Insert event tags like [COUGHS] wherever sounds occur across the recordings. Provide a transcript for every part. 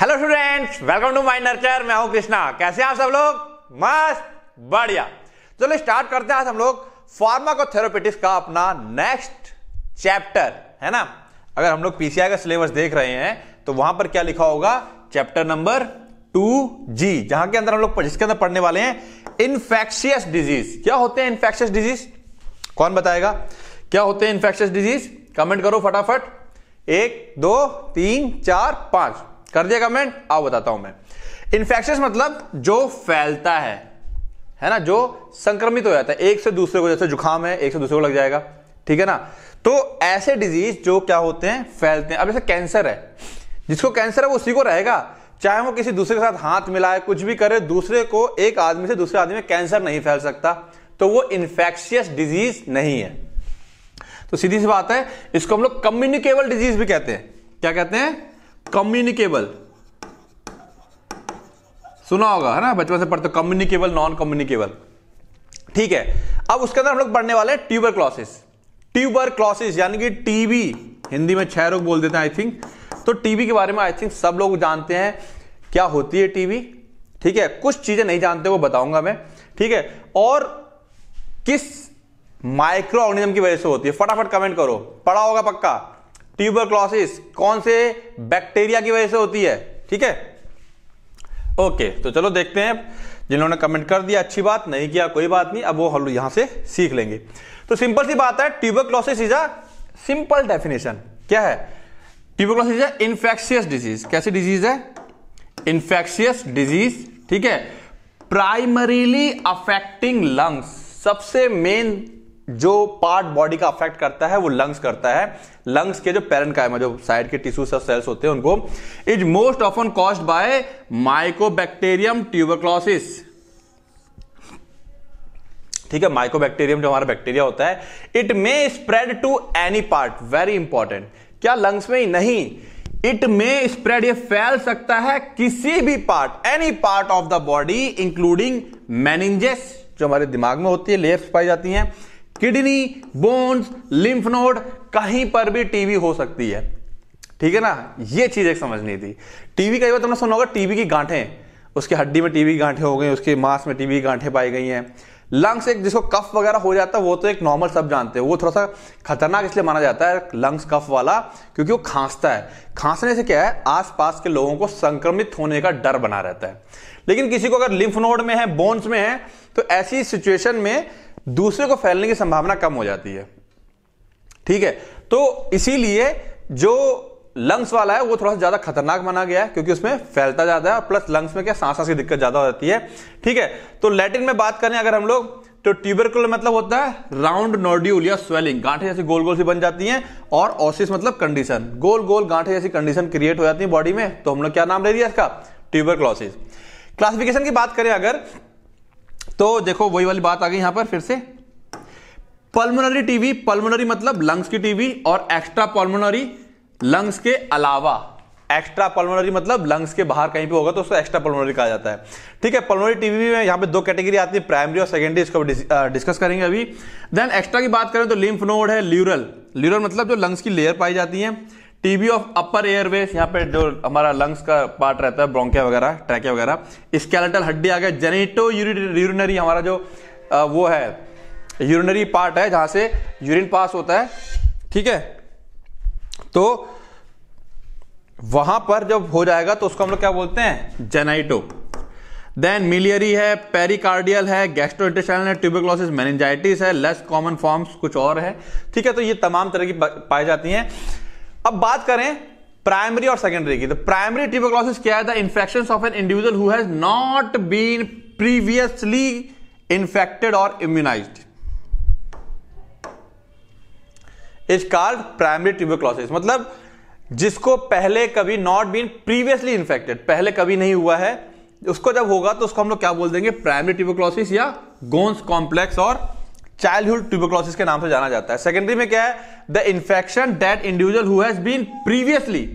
Hello students welcome to my nurture मैं हूँ कृष्णा। कैसे हैं आप सब लोग? मस्त। बढ़िया। चलो स्टार्ट करते हैं आज हम लोग फार्माकोथेरेपेटिक्स का अपना नेक्स्ट चैप्टर है ना? अगर हम लोग पीसीआई का सिलेबस देख रहे हैं तो वहाँ पर क्या लिखा होगा? चैप्टर नंबर टू जी जहाँ के अंदर हम लोग जिसके अंदर पढ़ने वाले हैं इन्फेक्शियस डिज़ीज़ क्या होते हैं इन्फेक्शियस डिज़ीज़ कौन बताएगा? क्या होते हैं इन्फेक्शियस डिज़ीज़ कमेंट करो फटाफट। एक, दो, तीन, चार, पाँच। कर दिया कमेंट आओ बताता हूँ मैं। इन्फेक्शियस मतलब जो फैलता है है ना, जो संक्रमित हो जाता है, एक से दूसरे को, जैसे जुकाम है, एक से दूसरे को लग जाएगा, ठीक है ना? तो ऐसे डिज़ीज़ जो क्या होते हैं, फैलते हैं। अब जैसे कैंसर है, जिसको कैंसर है, वो उसी को रहेगा। चाहे वो किसी दूसरे के साथ हाथ मिलाए, कुछ भी करे, दूसरे को एक आदमी से दूसरे आदमी में कैंसर नहीं फैल सकता तो वो इन्फेक्शियस डिज़ीज़ नहीं है। तो सीधी सी बात है, इसको हम लोग कम्युनिकेबल डिज़ीज़ भी कहते हैं। क्या कहते हैं? कम्युनिकेबल सुना होगा, है ना? बचपन से पढ़ते कम्युनिकेबल नॉन कम्युनिकेबल ठीक है? अब उसके अंदर हम लोग पढ़ने वाले हैं ट्यूबर क्लॉसिस ट्यूबर क्लॉसिस यानी कि टीबी हिंदी में छह रोग बोल देते हैं आई थिंक तो टीबी के बारे में आई थिंक सब लोग जानते हैं क्या होती है टीबी ठीक है? कुछ चीज़ें नहीं जानते, वो बताऊँगा मैं. ठीक है? और किस माइक्रो ऑर्गेनिज्म की वजह से होती है? फटाफट कमेंट करो. पढ़ा होगा पक्का? ट्यूबर क्लॉसिस कौन से बैक्टीरिया की वजह से होती है? ठीक है? ओके तो चलो देखते हैं। जिन्होंने कमेंट कर दिया, अच्छी बात, नहीं किया, कोई बात नहीं। अब वो हम यहाँ से सीख लेंगे। तो सिंपल सी बात है, tuberculosis is a simple definition क्या है? Tuberculosis is a infectious disease कैसी डिज़ीज़ है? इन्फेक्शियस डिज़ीज़ ठीक है? प्राइमरीली अफेक्टिंग लंग्स सबसे मेन जो पार्ट बॉडी का अफेक्ट करता है, वो लंग्स करता है। लंग्स के जो पेरेंट का जो साइड के टिश्यू सेल्स होते हैं उनको is most often caused by mycobacterium tuberculosis ठीक है माइकोबैक्टीरियम जो हमारा बैक्टीरिया होता है it may spread to any part very important क्या लंग्स में ही नहीं? इट मे स्प्रेड ये फैल सकता है किसी भी part any part of the body including meninges जो हमारे दिमाग में होती है लेयर्स पाई जाती हैं। किडनी, बोन्स, लिम्फ नोड, कहीं पर भी टीबी हो सकती है। ठीक है ना? ये चीज़ एक समझनी थी। टीबी कई बार तुमने सुना होगा टीबी की गांठें। उसकी हड्डी में टीबी की गांठें हो गई, उसके मांस में टीबी की गांठें पाई गई हैं। लंग्स एक, जिसको कफ वगैरह हो जाता है, वो तो एक नॉर्मल सब जानते हैं। वो थोड़ा सा खतरनाक इसलिए माना जाता है, लंग्स कफ वाला, क्योंकि वो खांसता है। खांसने से क्या है? आसपास के लोगों को संक्रमित होने का डर बना रहता है। लेकिन किसी को अगर लिम्फ नोड में है, बोन्स में है तो ऐसी सिचुएशन में दूसरे को फैलने की संभावना कम हो जाती है। ठीक है? तो इसीलिए जो लंग्स वाला है, वो थोड़ा सा ज़्यादा खतरनाक माना गया है, क्योंकि उसमें फैलता ज़्यादा है प्लस लंग्स में क्या सांस सांस की दिक्कत ज़्यादा हो जाती है। ठीक है? तो लैटिन में बात करें अगर हम लोग तो ट्यूबरकुलर मतलब होता है राउंड नोड्यूल या स्वेलिंग गांठे जैसी गोल गोल सी बन जाती हैं, और ऑसिस मतलब कंडीशन गोल गोल गांठे जैसी कंडीशन क्रिएट हो जाती है बॉडी में। तो हम लोग क्या नाम ले दिया इसका? ट्यूबर क्लासिफिकेशन की बात करें अगर तो देखो, वही वाली बात आ गई यहाँ पर फिर से। पल्मोनरी टीवी पल्मोनरी मतलब लंग्स की टीवी और एक्स्ट्रा पल्मोनरी लंग्स के अलावा। एक्स्ट्रा पल्मोनरी मतलब लंग्स के बाहर कहीं पे होगा तो उसको एक्स्ट्रा पल्मोनरी कहा जाता है। ठीक है पल्मोनरी टीवी में यहाँ पे दो कैटेगरी आती है प्राइमरी और सेकेंडरी इसको डिस्कस करेंगे अभी। देन एक्स्ट्रा की बात करें तो लिम्फ नोड है ल्यूरल ल्यूरल मतलब जो लंग्स की लेयर पाई जाती है। टीबी ऑफ़ अपर एयरवेज यहाँ पे जो हमारा लंग्स का पार्ट रहता है ब्रोंकिया वगैरह ट्रैकिया वगैरह स्केलेटल हड्डी आ गया जेनेटो यूरिनरी हमारा जो आ, वो है यूरिनरी पार्ट है जहाँ से यूरिन पास होता है ठीक है? तो वहाँ पर जब हो जाएगा तो उसको हम लोग क्या बोलते हैं? जेनाइटो देन मिलियरी है पेरिकार्डियल है गैस्ट्रोइंटेस्टाइनल है ट्यूबरक्लोसिस मेनिंजाइटिस है लेस कॉमन फॉर्म्स कुछ और है ठीक है? तो ये तमाम तरह की पाई जाती हैं। अब बात करें प्राइमरी और सेकेंडरी की। तो प्राइमरी ट्यूबरक्लोसिस क्या है? The infection of an individual who has not been previously infected और immunized is called primary tuberculosis मतलब जिसको पहले कभी नॉट बीन प्रीवियसली इन्फेक्टेड पहले कभी नहीं हुआ है, उसको जब होगा तो उसको हम लोग क्या बोल देंगे? प्राइमरी ट्यूबरक्लोसिस या गोन्स कॉम्प्लेक्स और चाइल्डहुड ट्यूबरक्लोसिस के नाम से जाना जाता है। सेकेंडरी में क्या है? The infection that individual who has been previously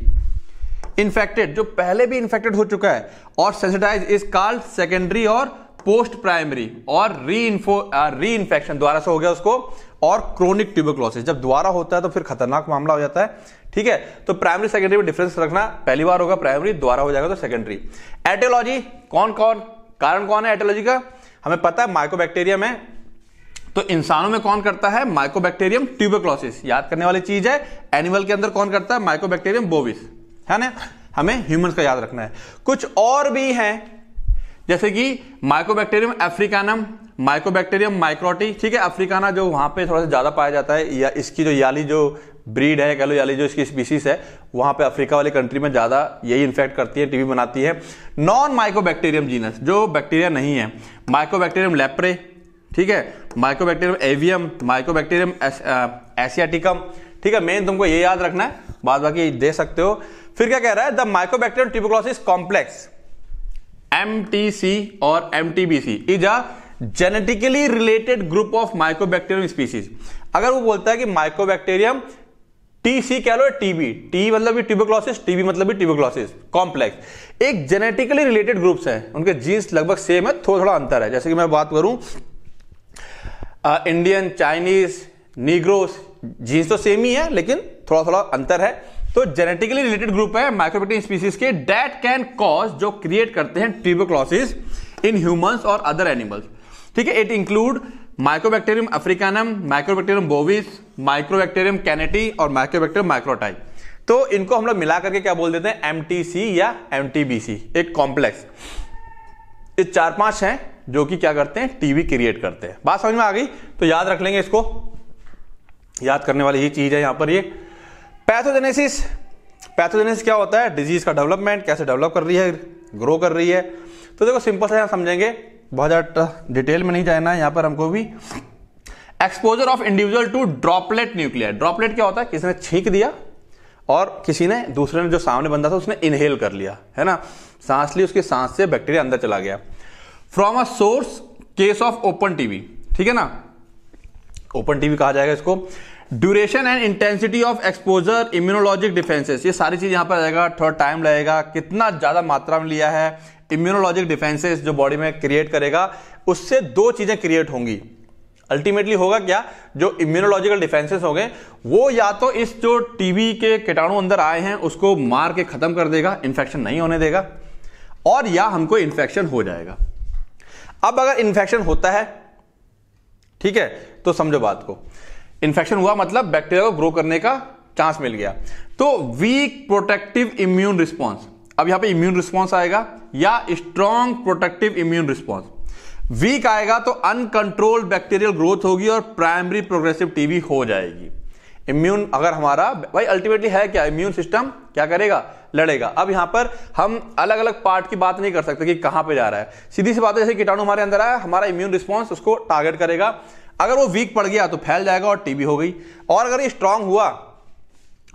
infected जो पहले भी इन्फेक्टेड हो चुका है और सेंसिटाइज इज़ कॉल्ड सेकेंडरी और पोस्ट प्राइमरी और री इन्फो री इन्फेक्शन द्वारा से हो गया उसको, और क्रोनिक ट्यूबरक्लोसिस जब दोबारा होता है तो फिर खतरनाक मामला हो जाता है। ठीक है? तो प्राइमरी सेकेंडरी में डिफरेंस रखना, पहली बार होगा प्राइमरी दोबारा हो जाएगा तो सेकेंडरी एटोलॉजी कौन कौन कारण कौन है एटोलॉजी का? हमें पता है माइकोबैक्टीरियम है तो इंसानों में कौन करता है? माइकोबैक्टीरियम ट्यूबरक्लोसिस याद करने वाली चीज़ है एनिमल के अंदर कौन करता है? माइकोबैक्टीरियम बोविस है ना? हमें ह्यूमंस का याद रखना है। कुछ और भी हैं, जैसे कि माइकोबैक्टीरियम अफ्रीकानम माइकोबैक्टीरियम माइक्रोटी ठीक है अफ्रीकाना जो वहाँ पे थोड़ा सा ज़्यादा पाया जाता है, या इसकी जो याली जो ब्रीड है, कह लो याली जो इसकी स्पीसीज है, वहाँ पे अफ्रीका वाली कंट्री में ज़्यादा यही इन्फेक्ट करती है टीबी बनाती है। नॉन माइकोबैक्टीरियम जीनस जो बैक्टीरिया नहीं है। माइकोबैक्टीरियम लेप्रे ठीक है? माइकोबैक्टीरियम एवियम माइकोबैक्टीरियम एसियाटिकम ठीक है मेन तुमको ये याद रखना है बाद बाकी दे सकते हो। फिर क्या कह रहा है? The mycobacterium tuberculosis complex MTC और MTBC is a genetically related group of mycobacterium species अगर वो बोलता है कि माइकोबैक्टीरियम टीसी कह लो टीबी टी मतलब भी ट्यूबरक्लोसिस टीबी मतलब भी ट्यूबरक्लोसिस कॉम्प्लेक्स एक जेनेटिकली रिलेटेड ग्रुप्स हैं, उनके जीन्स लगभग सेम है थोड़ा थोड़ा अंतर है। जैसे कि मैं बात करूँ इंडियन चाइनीज़ नीग्रोस जीन्स तो सेम ही है, लेकिन थोड़ा थोड़ा अंतर है। तो जेनेटिकली रिलेटेड ग्रुप है माइक्रोबैक्टीरियम स्पीसीज के। डेट कैन कॉज जो क्रिएट करते हैं ट्यूबरक्लोसिस इन ह्यूमंस और अदर एनिमल्स ठीक है? It include mycobacterium africanum mycobacterium bovis mycobacterium canettii और माइक्रोबैक्टेरियम माइक्रोटाइप तो इनको हम लोग मिला करके क्या बोल देते हैं? एमटीसी या एमटीबीसी एक कॉम्प्लेक्स ये चार पाँच हैं। जो कि क्या करते हैं टीवी क्रिएट करते हैं। बात समझ में आ गई? तो याद रख लेंगे इसको। याद करने वाली ही चीज़ है यहाँ पर ये। पैथोजेनेसिस पैथोजेनेसिस क्या होता है? डिज़ीज़ का डेवलपमेंट कैसे डेवलप कर रही है? ग्रो कर रही है। तो देखो सिंपल से यहाँ समझेंगे। बहुत ज़्यादा डिटेल में नहीं जाना है यहाँ पर हमको भी। Exposure of individual to droplet nuclear droplet क्या होता है? किसी ने छींक दिया और किसी ने दूसरे ने जो सामने बंदा था उसने इनहेल कर लिया, है ना? सांस ली, उसकी सांस से बैक्टीरिया अंदर चला गया। From a source case of open TB. ठीक है ना? ओपन टीवी कहा जाएगा इसको। Duration and intensity of exposure, immunologic defences. ये सारी चीज़ यहाँ पर आ जाएगा थोड़ा टाइम लगेगा। कितना ज़्यादा मात्रा में लिया है इम्यूनोलॉजिक डिफेंसेस जो बॉडी में क्रिएट करेगा, उससे दो चीज़ें क्रिएट होंगी। अल्टीमेटली होगा क्या? जो इम्यूनोलॉजिकल डिफेंसेस हो गए वो या तो इस जो टीबी के कीटाणु अंदर आए हैं, उसको मार के खत्म कर देगा इंफेक्शन नहीं होने देगा, और या हमको इंफेक्शन हो जाएगा। अब अगर इंफेक्शन होता है, ठीक है तो समझो बात को। इंफेक्शन हुआ मतलब बैक्टीरिया को ग्रो करने का चांस मिल गया। तो वीक प्रोटेक्टिव इम्यून रिस्पॉन्स अब यहाँ पे इम्यून रिस्पॉन्स आएगा या strong protective immune response weak आएगा तो अनकंट्रोल्ड बैक्टीरियल ग्रोथ होगी और प्राइमरी प्रोग्रेसिव टीवी हो जाएगी। इम्यून अगर हमारा, भाई अल्टीमेटली है क्या? इम्यून सिस्टम क्या करेगा? लड़ेगा। अब यहाँ पर हम अलग अलग पार्ट की बात नहीं कर सकते कि कहाँ पे जा रहा है। सीधी सी बात है, जैसे कीटाणु हमारे अंदर आया, हमारा इम्यून रिस्पॉन्स उसको टारगेट करेगा। अगर वो वीक पड़ गया तो फैल जाएगा और टीबी हो गई। और अगर ये स्ट्रांग हुआ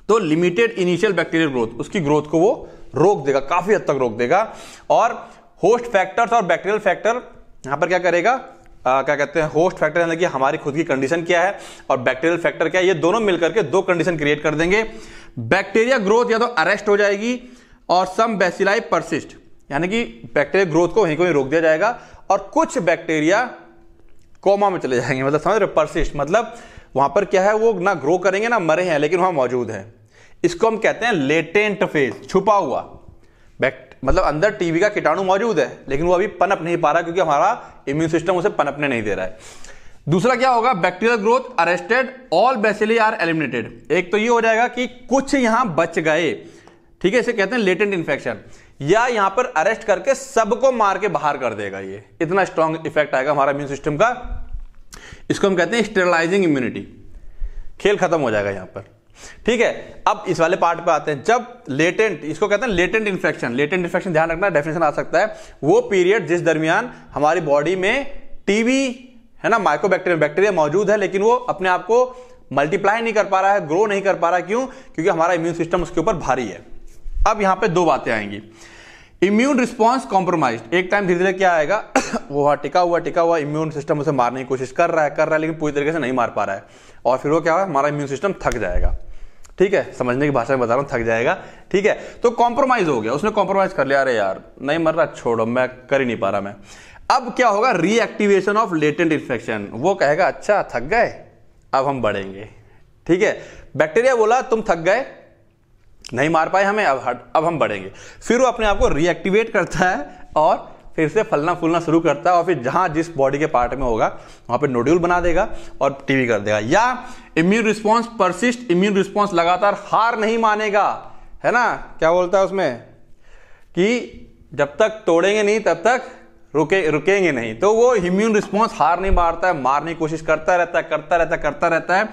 तो लिमिटेड इनिशियल बैक्टीरियल ग्रोथ उसकी ग्रोथ को वो रोक देगा, काफ़ी हद तक रोक देगा। और होस्ट फैक्टर्स और बैक्टीरियल फैक्टर यहाँ पर क्या करेगा? आ, क्या कहते हैं होस्ट फैक्टर यानी कि हमारी खुद की कंडीशन क्या है और बैक्टीरियल फैक्टर क्या है ये दोनों मिलकर के दो कंडीशन क्रिएट कर देंगे। बैक्टीरिया ग्रोथ या तो अरेस्ट हो जाएगी और सम बेसिलाई परसिस्ट यानी कि बैक्टीरिया ग्रोथ को वहीं को रोक दिया जाएगा और कुछ बैक्टीरिया कोमा में चले जाएँगे। मतलब समझ रहे परसिस्ट मतलब वहाँ पर क्या है वो ना ग्रो करेंगे ना मरे हैं लेकिन वहाँ मौजूद है। इसको हम कहते हैं लेटेंट फ़ेज़ छुपा हुआ। मतलब अंदर टीवी का कीटाणु मौजूद है, लेकिन वो अभी पनप नहीं पा रहा क्योंकि हमारा इम्यून सिस्टम उसे पनपने नहीं दे रहा है। दूसरा क्या होगा? Bacterial growth arrested all bacilli are eliminated एक तो ये हो जाएगा कि कुछ यहाँ बच गए। ठीक है, इसे कहते हैं लेटेंट इन्फेक्शन या यहाँ पर अरेस्ट करके सबको मार के बाहर कर देगा ये। इतना स्ट्रॉन्ग इफ़ेक्ट आएगा हमारा इम्यून सिस्टम का। इसको हम कहते हैं स्टेरलाइजिंग इम्यूनिटी खेल खत्म हो जाएगा यहाँ पर। ठीक है, अब इस वाले पार्ट पे आते हैं। जब लेटेंट इसको कहते हैं लेटेंट इन्फेक्शन लेटेंट इन्फेक्शन ध्यान रखना डेफिनेशन आ सकता है। वो पीरियड जिस दरमियान हमारी बॉडी में टीवी है ना माइक्रोबैक्टीरिया बैक्टीरिया मौजूद है, लेकिन वो अपने आप को मल्टीप्लाई नहीं कर पा रहा है ग्रो नहीं कर पा रहा क्यों? क्योंकि हमारा इम्यून सिस्टम उसके ऊपर भारी है। अब यहाँ पे दो बातें आएँगी। इम्यून रिस्पॉन्स कॉम्प्रोमाइज एक टाइम धीरे धीरे क्या आएगा? [COUGHS] वो वहाँ टिका हुआ टिका हुआ इम्यून सिस्टम उसे मारने की कोशिश कर रहा है, कर रहा है, लेकिन पूरी तरीके से नहीं मार पा रहा है। और फिर वो क्या है हमारा इम्यून सिस्टम थक जाएगा। ठीक है? समझने की भाषा में बता रहा हूँ, थक जाएगा। ठीक है? तो कॉम्प्रोमाइज हो गया। उसने कॉम्प्रोमाइज कर लिया। अरे यार, नहीं मर रहा, छोड़ो, मैं कर ही नहीं पा रहा मैं। अब क्या होगा? रीएक्टिवेशन ऑफ़ लेटेंट इन्फेक्शन वो कहेगा अच्छा थक गए? अब हम बढ़ेंगे। ठीक है? बैक्टीरिया बोला, तुम थक गए? नहीं मार पाए हमें, अब अब हम बढ़ेंगे। फिर वो अपने आप को रीएक्टिवेट करता है और फिर से फलना फूलना शुरू करता है और फिर जहाँ जिस बॉडी के पार्ट में होगा, वहाँ पे नोड्यूल बना देगा और टीवी कर देगा। या immune response persist immune response लगातार हार नहीं मानेगा। है ना? क्या बोलता है उसमें? कि जब तक तोड़ेंगे नहीं, तब तक रुके, रुकेंगे नहीं। तो वो इम्यून रिस्पॉन्स हार नहीं मारता है, मारने की कोशिश करता रहता है, करता रहता है, करता रहता है।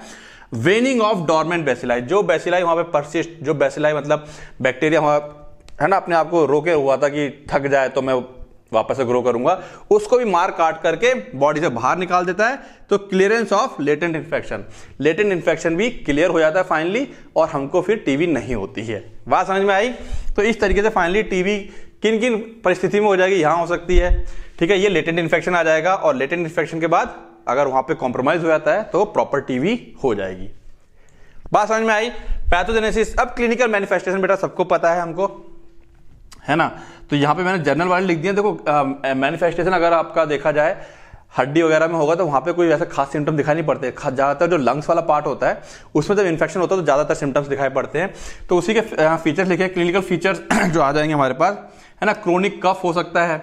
वेनिंग ऑफ़ डॉर्मेंट बेसिलाई जो बेसिलाई वहाँ पे परसिस्ट जो बेसिलाई मतलब बैक्टीरिया वहाँ, है ना, अपने आप को रोके हुआ था कि थक जाए तो मैं वापस से ग्रो करूँगा, उसको भी मार काट करके बॉडी से बाहर निकाल देता है तो clearance of latent infection latent infection भी क्लियर हो जाता है फाइनली और हमको फिर टीवी नहीं होती है। बात समझ में आई? तो इस तरीके से फाइनली टीवी किन किन परिस्थिति में हो जाएगी? यहाँ हो सकती है। ठीक है, ये लेटेंट इन्फेक्शन आ जाएगा, और लेटेंट इन्फेक्शन के बाद अगर वहाँ पे कॉम्प्रोमाइज हो जाता है तो प्रॉपर टीवी हो जाएगी। बात समझ में आई? पैथोजेनेसिस अब क्लिनिकल मैनिफेस्टेशन बेटा, सबको पता है हमको। है ना? तो यहाँ पे मैंने जर्नल वाले लिख दिया देखो मैनिफेस्टेशन अगर आपका देखा जाए, हड्डी वगैरह में होगा तो वहाँ पे कोई ऐसा खास सिम्टम दिखाई नहीं पड़ते। ज़्यादातर जो लंग्स वाला पार्ट होता है, उसमें जब इन्फेक्शन होता है तो ज़्यादातर सिम्टम्स दिखाई पड़ते हैं। तो उसी के फीचर्स लिखे क्लिनिकल फीचर्स [CLEARS THROAT] जो आ जाएँगे हमारे पास, है ना? क्रोनिक कफ हो सकता है।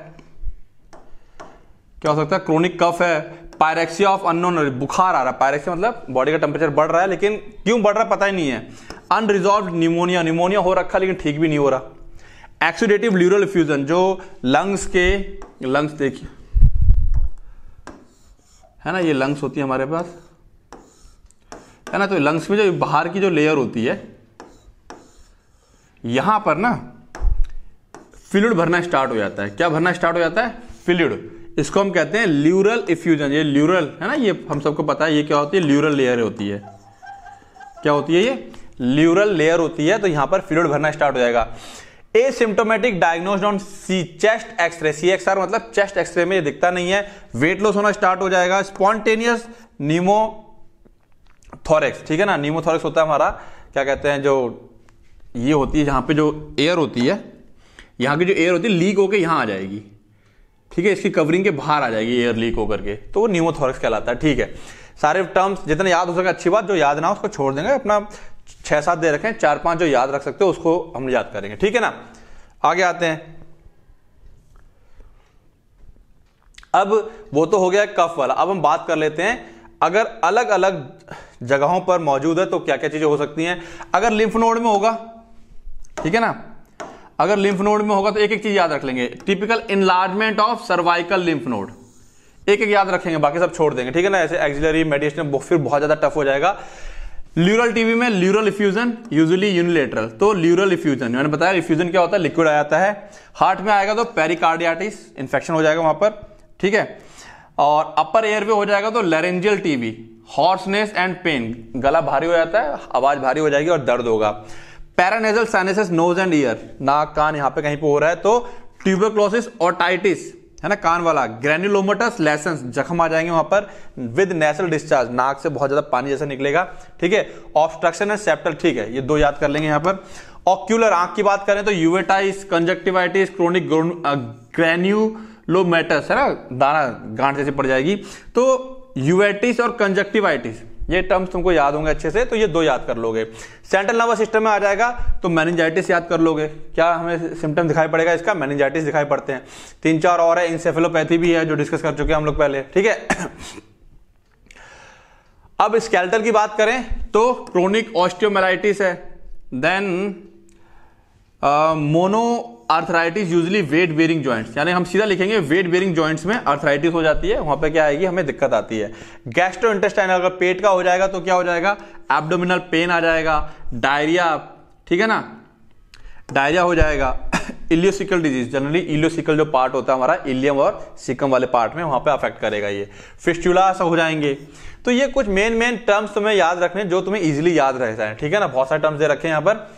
क्या हो सकता है? क्रोनिक कफ है। पायरेक्सिया ऑफ़ अननोन बुखार आ रहा है। पायरेक्सिया मतलब बॉडी का टेम्परेचर बढ़ रहा है, लेकिन क्यों बढ़ रहा है पता ही नहीं है। अनरिजॉल्व निमोनिया निमोनिया हो रखा, लेकिन ठीक भी नहीं हो रहा। एक्सीडेटिव ल्यूरल फ्यूजन जो लंग्स के लंग्स देखिए। है ना, ये लंग्स होती है हमारे पास। है ना तो लंग्स में जो बाहर की जो लेयर होती है, यहाँ पर ना फ्लूड भरना स्टार्ट हो जाता है। क्या भरना स्टार्ट हो जाता है? फ्लूड इसको हम कहते हैं ल्यूरल इफ्यूजन ये ल्यूरल है ना, ये हम सबको पता है, ये क्या होती है? ल्यूरल लेयर होती है। क्या होती है ये? ल्यूरल लेयर होती है तो यहाँ पर फ्लूड भरना स्टार्ट हो जाएगा। Asymptomatic diagnose on C, chest X ray. C X R मतलब चेस्ट एक्सरे में ये दिखता नहीं है। वेट लॉस होना स्टार्ट हो जाएगा। स्पॉन्टेनियस नीमो थॉरेक्स ठीक है ना? नीमोथोरेक्स होता है हमारा, क्या कहते हैं, जो ये होती है, जहाँ पे जो एयर होती है, यहाँ की जो एयर होती है लीक होकर यहाँ आ जाएगी। ठीक है? इसकी कवरिंग के बाहर आ जाएगी एयर लीक होकर के। तो वो न्यूमोथोरक्स कहलाता है, ठीक है? सारे टर्म्स जितने याद हो सके, अच्छी बात, जो याद ना हो उसको छोड़ देंगे। अपना छह सात दे रखें, चार पाँच जो याद रख सकते हो, उसको हम याद करेंगे। ठीक है ना? आगे आते हैं। अब वो तो हो गया कफ वाला। अब हम बात कर लेते हैं, अगर अलग अलग जगहों पर मौजूद है तो क्या क्या चीज़ें हो सकती हैं? अगर लिम्फ नोड में होगा, ठीक है ना? अगर लिम्फ नोड में होगा तो एक एक चीज़ याद रख लेंगे। Typical enlargement of cervical lymph node एक एक याद रखेंगे, बाकी सब छोड़ देंगे। ठीक है ना? ऐसे एक्सिलरी मेडिटेशन फिर बहुत ज़्यादा टफ हो जाएगा। ल्यूरल टीवी में ल्यूरल इफ्यूजन यूजुअली यूनिलेटरल तो ल्यूरल इफ्यूजन मैंने बताया इफ्यूजन क्या होता है? लिक्विड आ जाता है। हार्ट में आएगा तो पेरिकार्डियाटिस इंफेक्शन हो जाएगा वहाँ पर, ठीक है? और अपर एयर पे हो जाएगा तो laryngeal TB hoarseness and pain गला भारी हो जाता है, आवाज़ भारी हो जाएगी और दर्द होगा। Paranasal sinuses nose and ear नाक, कान यहाँ पे कहीं पे हो रहा है तो ट्यूबरक्लोसिस टाइटिस है ना, कान वाला। ग्रेन्युलोमोटस लेसन जख्म आ जाएँगे वहाँ पर विद नेशनल डिस्चार्ज नाक से बहुत ज़्यादा पानी जैसा निकलेगा, ठीक है? ऑब्स्ट्रक्शन एंड सेप्टल ठीक है? ये दो याद कर लेंगे यहाँ पर। ऑक्यूलर आँख की बात करें तो यूवेटाइस कंजक्टिवाइटिस क्रोनिक ग्रेन्यूलोमेटस है ना? दाना गांठ जैसे पड़ जाएगी। तो यूवेटिस और कंजक्टिवाइटिस ये टर्म्स तुमको याद होंगे अच्छे से तो ये दो याद कर लोगे। सेंट्रल नर्वस सिस्टम में आ जाएगा तो मैनिजाइटिस याद कर लोगे। क्या हमें सिम्टम दिखाई पड़ेगा इसका? मैनिजाइटिस दिखाई पड़ते हैं। तीन चार और है इंसेफेलोपैथी भी है, जो डिस्कस कर चुके हैं हम लोग पहले, ठीक है? [COUGHS] अब स्केल्टल की बात करें तो क्रोनिक ऑस्टियोमेलाइटिस है। Then mono arthritis usually weight bearing joints यानी हम सीधा लिखेंगे वेट बेरिंग ज्वाइंट्स में आर्थराइटिस हो जाती है, वहाँ पे क्या आएगी, हमें दिक्कत आती है। गैस्ट्रो इंटेस्टाइनल अगर पेट का हो जाएगा तो क्या हो जाएगा? एब्डोमिनल पेन आ जाएगा डायरिया ठीक है ना? डायरिया हो जाएगा। इलियोसिकल डिज़ीज़ जनरली इलियोसिकल जो पार्ट होता है हमारा इलियम और सिकम वाले पार्ट में, वहाँ पे अफेक्ट करेगा ये। फिस्टुला हो जाएँगे। तो ये कुछ मेन मेन टर्म्स तुम्हें याद रखने, जो तुम्हें इजिली याद रह जाए, ठीक है ना? बहुत सारे टर्म्स दे रखे हैं यहाँ पर।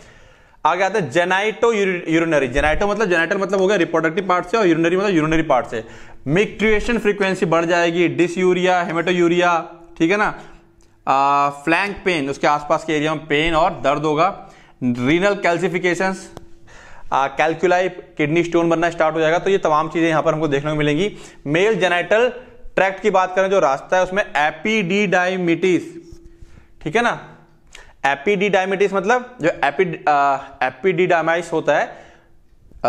आगे आते हैं जेनाइटो यूरिनरी जेनाइटो मतलब जेनाइटर मतलब हो गया रिप्रोडक्टिव पार्ट से और यूरिनरी मतलब यूरिनरी पार्ट से. मिक्ट्रिएशन फ्रीक्वेंसी बढ़ जाएगी डिस यूरिया हेमेटो यूरिया ठीक है ना? फ्लैंक पेन उसके आसपास के एरिया में पेन और दर्द होगा. Renal calcification calculi kidney stone बनना स्टार्ट हो जाएगा. तो ये तमाम चीज़ें यहाँ पर हमको देखने को मिलेंगी. मेल जेनाइटल ट्रैक्ट की बात करें, जो रास्ता है, उसमें एपीडीडाइमिटिस ठीक है ना? एपीडीडाइमिटिस मतलब जो एपी एपीडीडाइमाइस होता है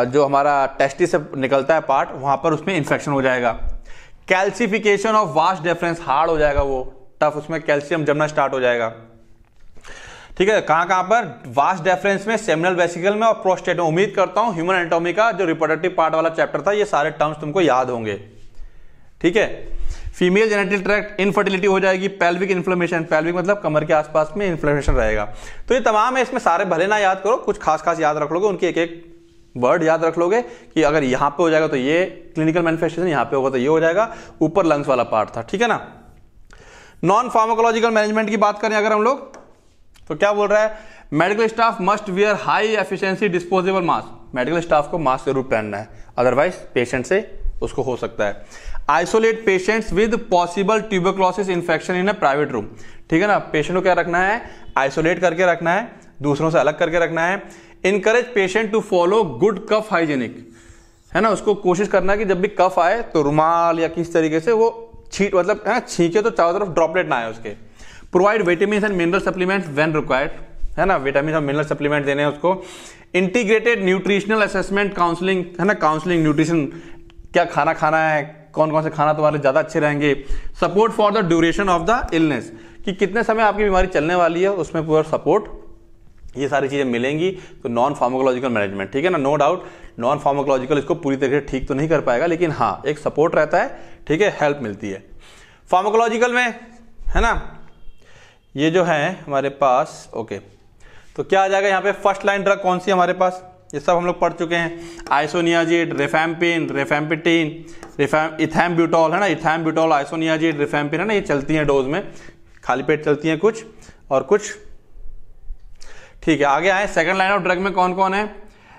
जो हमारा टेस्टिस से निकलता है पार्ट, वहाँ पर उसमें इंफेक्शन हो जाएगा। Calcification of vas deferens hard हो जाएगा वो टफ उसमें कैल्शियम जमना स्टार्ट हो जाएगा। ठीक है, कहाँ कहाँ पर? वास्ट डेफरेंस में सेमिनल वेसिकल में और प्रोस्टेट में। उम्मीद करता हूँ ह्यूमन एंटोमी का जो रिप्रोडक्टिव पार्ट वाला चैप्टर था, ये सारे टर्म्स तुमको याद होंगे। ठीक है? फीमेल जेनेटिक ट्रैक्ट इनफर्टिलिटी हो जाएगी पेल्विक इन्फ्लेमेशन पेल्विक मतलब कमर के आसपास में इन्फ्लेमेशन रहेगा। तो ये तमाम है, इसमें सारे भले ना याद करो, कुछ खास खास याद रख लोगे, उनकी एक एक वर्ड याद रख लोगे कि अगर यहाँ पे हो जाएगा तो ये क्लिनिकल मैनिफेस्टेशन यहाँ पे होगा तो ये हो जाएगा, ऊपर लंग्स वाला पार्ट था, ठीक है ना? नॉन फार्माकोलॉजिकल मैनेजमेंट की बात करें अगर हम लोग तो क्या बोल रहा है? Medical staff must wear high efficiency disposable mask medical staff को मास्क ज़रूर पहनना है अदरवाइज़ पेशेंट से उसको हो सकता है। Isolate patients with possible tuberculosis infection in a private room ठीक है ना? पेशेंट को क्या रखना है? आइसोलेट करके रखना है। दूसरों से अलग करके रखना है। Encourage patient to follow good cough hygienic है ना? उसको कोशिश करना कि जब भी कफ आए तो रुमाल या किस तरीके से वो छीट मतलब है ना छींके तो चारों तरफ़ ड्रॉपलेट ना आए उसके। Provide vitamin and mineral supplement when required है ना? विटामिन और मिनरल सप्लीमेंट देने हैं उसको। इंटीग्रेटेड न्यूट्रिशनल असेसमेंट काउंसलिंग है ना? काउंसलिंग न्यूट्रिशन क्या खाना खाना है? कौन कौन से खाना तुम्हारे ज़्यादा अच्छे रहेंगे? Support for the duration of the illness कि कितने समय आपकी बीमारी चलने वाली है, उसमें पूरा सपोर्ट ये सारी चीज़ें मिलेंगी। तो नॉन फार्मोकोलॉजिकल मैनेजमेंट ठीक है ना? नो डाउट नॉन फार्मोकोलॉजिकल इसको पूरी तरीके से ठीक तो नहीं कर पाएगा, लेकिन हाँ एक सपोर्ट रहता है, ठीक है? हेल्प मिलती है। फार्मोकोलॉजिकल में, है ना? ये जो है हमारे पास ओके तो क्या आ जाएगा यहाँ पे? फ़र्स्ट लाइन ड्रग कौन सी हमारे पास? ये सब हम लोग पढ़ चुके हैं। आइसोनियाजिड, रेफेम्पिन, रेफेम्पिटीन रिफैम इथैम्ब्यूटॉल, है ना? इथैम्ब्यूटॉल, आइसोनियाजिड, रेफेम्पिन, है ना? ये चलती हैं डोज में। खाली पेट चलती हैं कुछ और कुछ। ठीक है, आगे आए। सेकंड लाइन ऑफ़ ड्रग में कौन कौन है?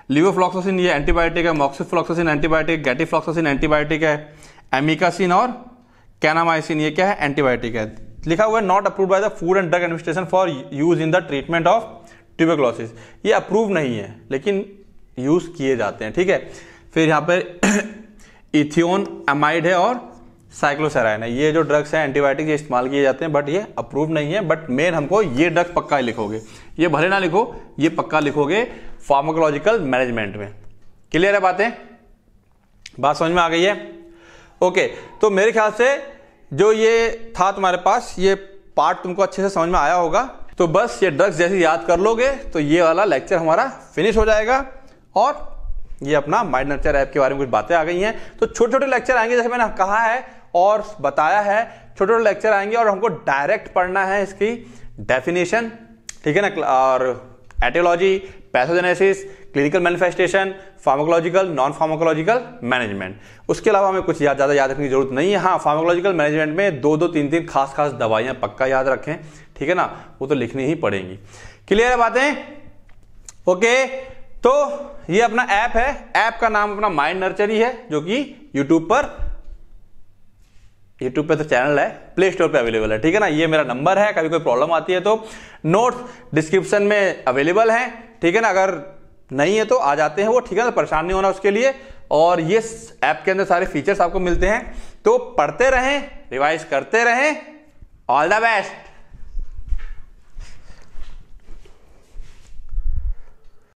लिवोफ्लॉक्सोसिन ये एंटीबायोटिक है। मॉक्सिफ्लॉक्सोसिन एंटीबायोटिक गैटीफ्लॉक्सोसिन एंटीबायोटिक है। एमिकासिन और कैनामाइसिन ये क्या है? एंटीबायोटिक है। लिखा हुआ है not approve by the food and drug administration for use in the treatment of tuberculosis ये अप्रूव नहीं है, लेकिन यूज़ किए जाते हैं, ठीक है? फिर यहाँ पर [COUGHS] इथियोन एमाइड है और साइक्लोसेराइन है। ये जो ड्रग्स हैं एंटीबायोटिक इस्तेमाल किए जाते हैं बट ये अप्रूव नहीं है बट मेन हमको ये ड्रग पक्का लिखोगे। ये भले ना लिखो, ये पक्का लिखोगे फार्माकोलॉजिकल मैनेजमेंट में। क्लियर है बातें? बात समझ में आ गई है? ओके तो मेरे ख्याल से जो ये था तुम्हारे पास, ये पार्ट तुमको अच्छे से समझ में आया होगा। तो बस ये ड्रग्स जैसे याद कर लोगे तो ये वाला लेक्चर हमारा फिनिश हो जाएगा। और ये अपना माइंड नर्चर ऐप के बारे में कुछ बातें आ गई हैं। तो छोटे छोटे लेक्चर आएँगे, जैसे मैंने कहा है और बताया है छोटे छोटे लेक्चर आएँगे और हमको डायरेक्ट पढ़ना है इसकी डेफिनेशन ठीक है ना? और aetiology pathogenesis clinical manifestation pharmacological non pharmacological management उसके अलावा हमें कुछ याद, ज़्यादा याद रखने की ज़रूरत नहीं है। हाँ फार्माकोलॉजिकल मैनेजमेंट में दो दो, तीन तीन खास खास दवाइयाँ पक्का याद रखें, ठीक है ना? वो तो लिखनी ही पड़ेंगी। क्लियर है बातें? ओके तो ये अपना ऐप है। ऐप का नाम अपना माइंड नर्चरी है, जो कि यूट्यूब पर यूट्यूब पे तो चैनल है प्ले स्टोर पे अवेलेबल है, ठीक है ना? ये मेरा नंबर है, कभी कोई प्रॉब्लम आती है तो नोट्स डिस्क्रिप्शन में अवेलेबल है, ठीक है ना? अगर नहीं है तो आ जाते हैं वो, ठीक है ना? परेशान नहीं होना उसके लिए। और ये ऐप के अंदर सारे फीचर्स आपको मिलते हैं। तो पढ़ते रहें रिवाइज करते रहें ऑल द बेस्ट